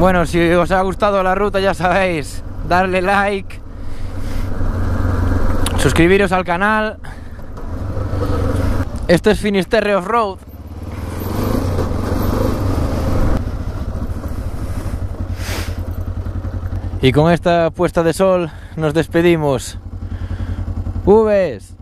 Bueno, si os ha gustado la ruta ya sabéis, darle like, suscribiros al canal. Esto es Finisterre Off-Road. Y con esta puesta de sol nos despedimos. ¡Uves!